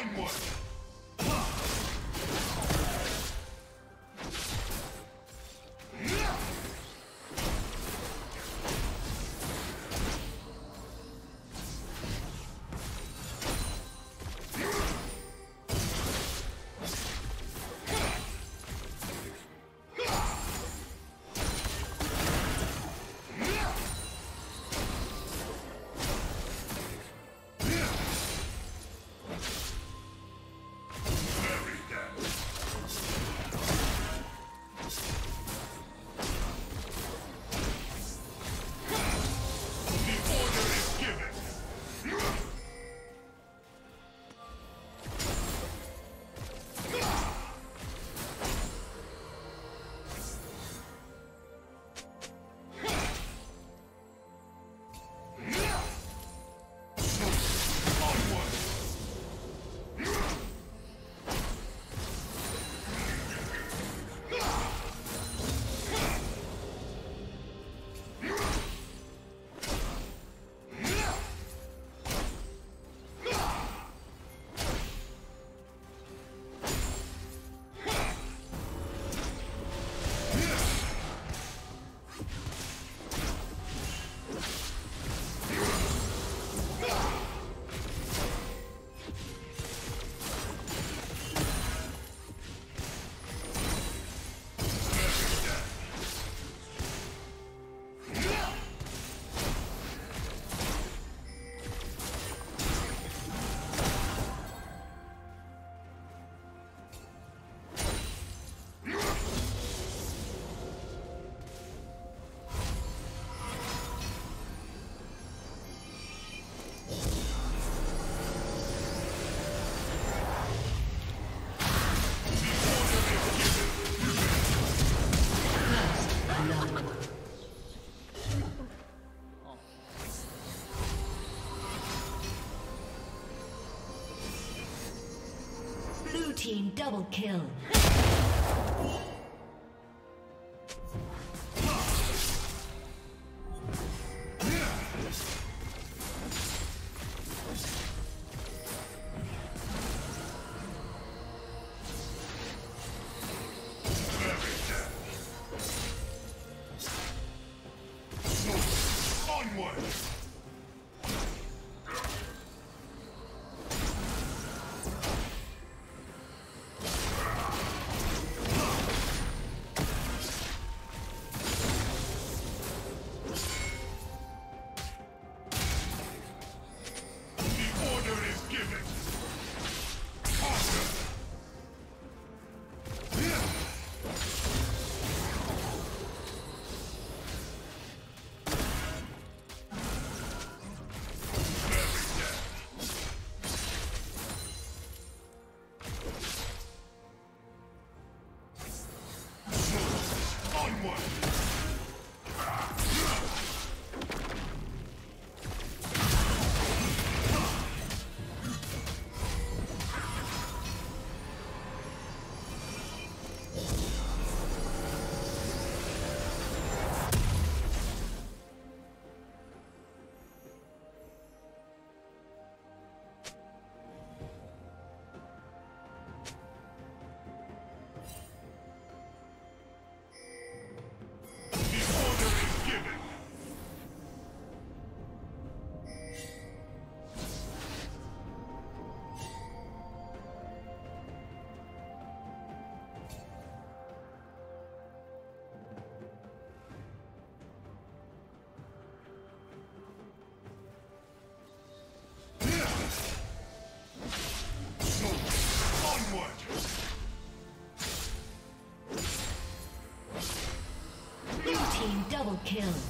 Onward! Team double kill. Double kill.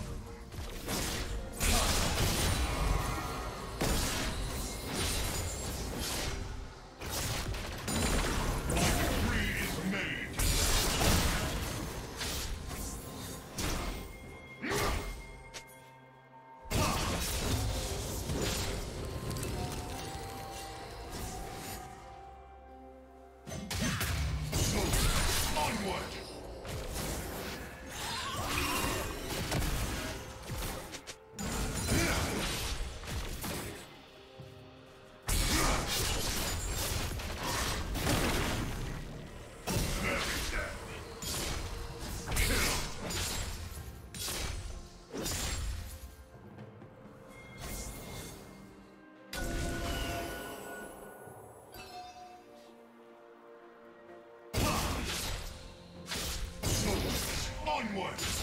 what? Unstoppable.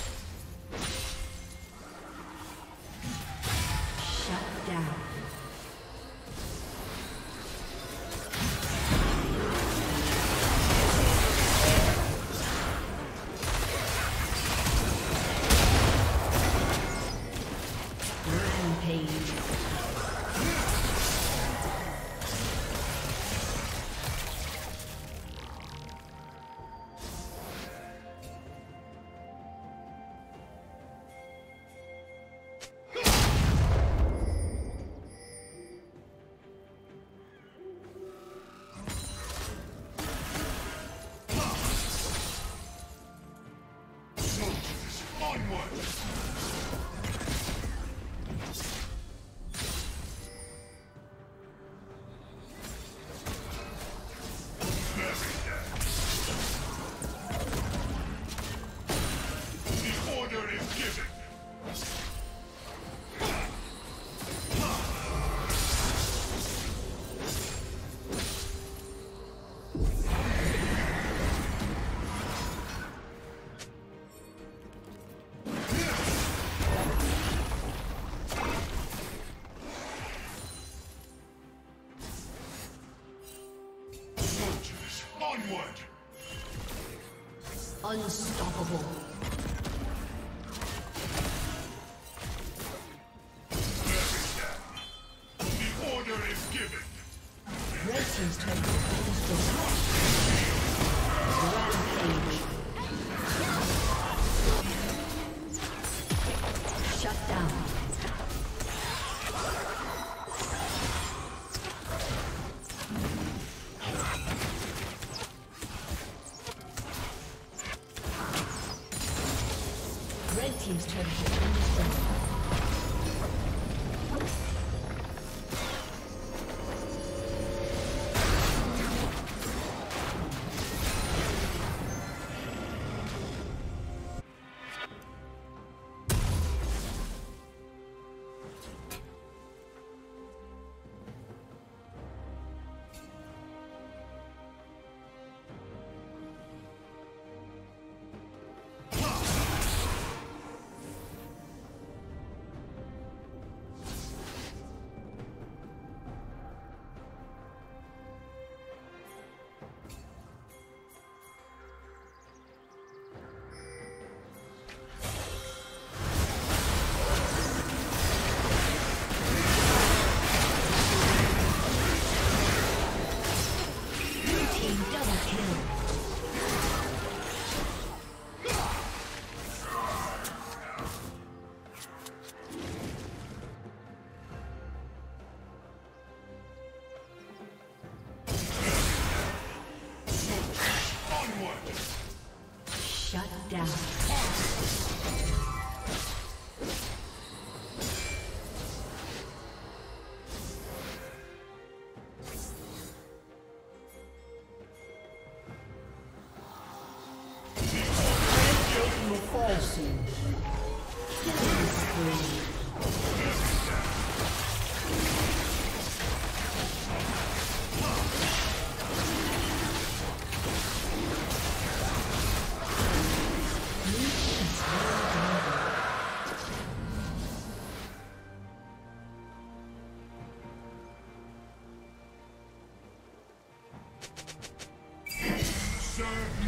Serve